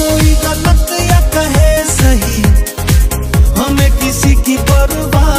कोई गलत या कहे सही हमें किसी की परवाह